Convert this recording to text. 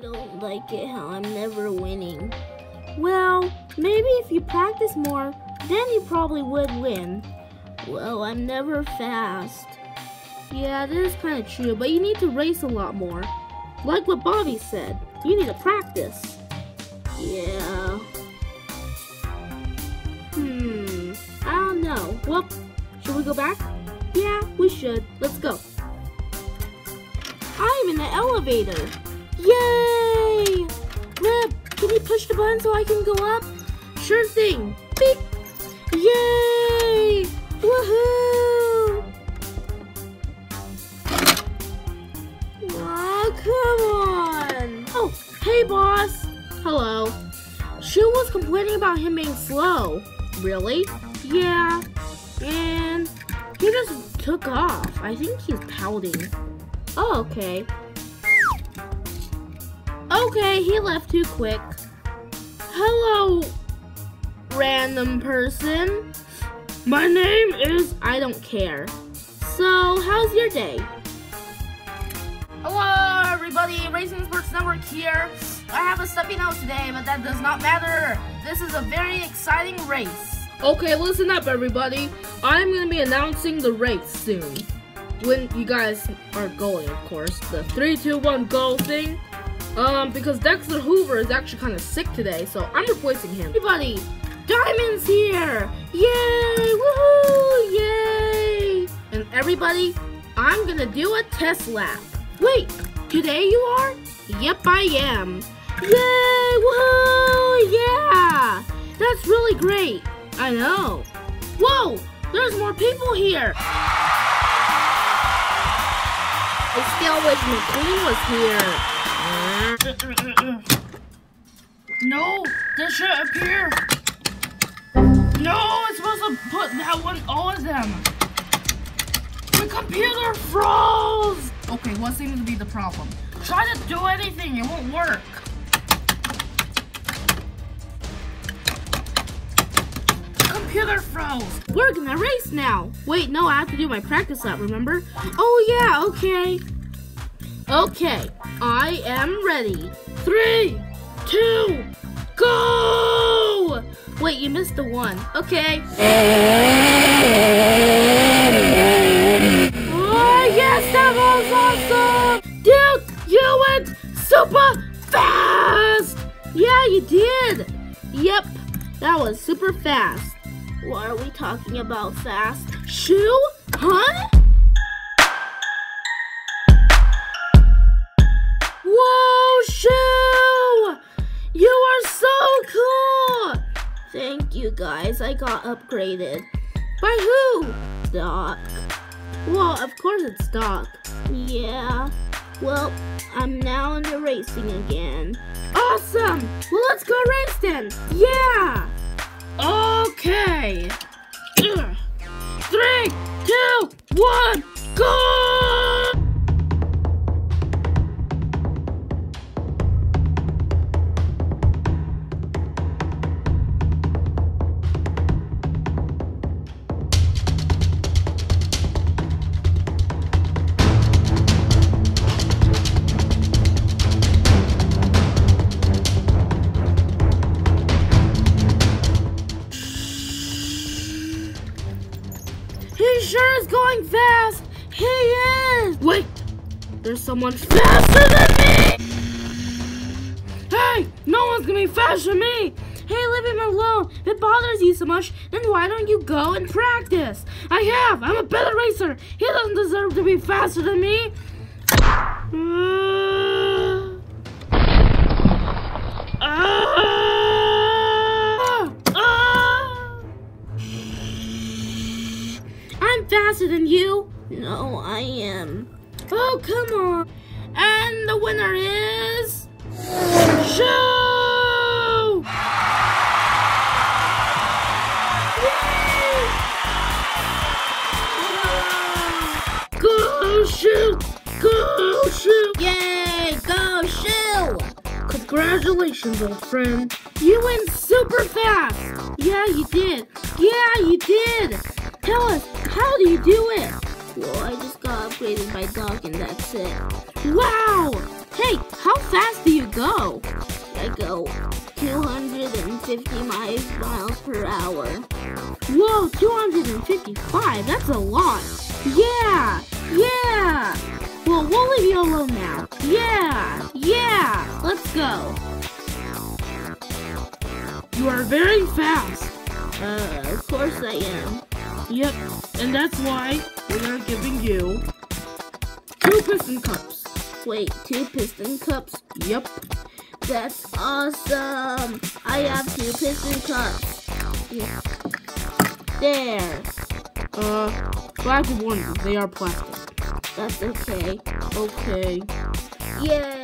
don't like it how I'm never winning. Well, maybe if you practice more, then you probably would win. Well, I'm never fast. Yeah, that is kind of true, but you need to race a lot more. Like what Bobby said, you need to practice. Yeah. Hmm, I don't know. Well, should we go back? Yeah, we should. Let's go. I'm in the elevator. Yay! Rip, can you push the button so I can go up? Sure thing. Beep. Yay! Woohoo! Oh, come on! Oh, hey, boss. Hello. Shu was complaining about him being slow. Really? Yeah. And he just took off. I think he's pouting. Oh, okay. Okay, he left too quick. Hello, random person. My name is I don't care. So, how's your day? Hello, everybody. Racing Sports Network here. I have a stuffy nose today, but that does not matter. This is a very exciting race. Okay, listen up, everybody. I'm gonna be announcing the race soon. When you guys are going, of course. The three, two, one, go thing. Um, because Dexter Hoover is actually kind of sick today, so I'm replacing him. Everybody, Diamond's here! Yay! Woohoo! Yay! And everybody, I'm gonna do a test lap. Wait, today you are? Yep, I am. Yay! Woohoo! Yeah! That's really great. I know. Whoa! There's more people here! I still wish McQueen was here. No, this should appear. No, it's supposed to put that one, all of them. The computer froze. Okay, what seems to be the problem? Try to do anything, it won't work. Computer froze. We're gonna race now. Wait, no, I have to do my practice lap, remember? Oh, yeah, okay. Okay, I am ready. Three, two, go! Wait, you missed the one. Okay. Oh, yes, that was awesome! Dude, you went super fast! Yeah, you did. Yep, that was super fast. What are we talking about fast? Shu? Huh? You guys, I got upgraded. By who? Doc. Well, of course it's Doc. Yeah. Well, I'm now into racing again. Awesome! Well, let's go race then! Yeah! Okay! Three, two, one, go! There's someone faster than me! Hey! No one's gonna be faster than me! Hey, leave him alone! If it bothers you so much, then why don't you go and practice? I have! I'm a better racer! He doesn't deserve to be faster than me! I'm faster than you. No, I am. Oh, come on. And the winner is... Shu! Go shoot! Go shoot! Yay! Go Shu! Congratulations, old friend. You went super fast. Yeah, you did. Yeah, you did. Tell us, how do you do it? cool. I just got upgraded by Doc and that's it. Wow! Hey, how fast do you go? I go 250 miles, miles per hour. Whoa, 255? That's a lot. Yeah! Yeah! Well, we'll leave you alone now. Yeah! Yeah! Let's go. You are very fast. Uh, of course I am. Yep, and that's why we are giving you two piston cups. Wait, two piston cups? Yep. That's awesome. I have two piston cups. Yeah. There. Uh, warn you, they are plastic. That's okay. Okay. Yay!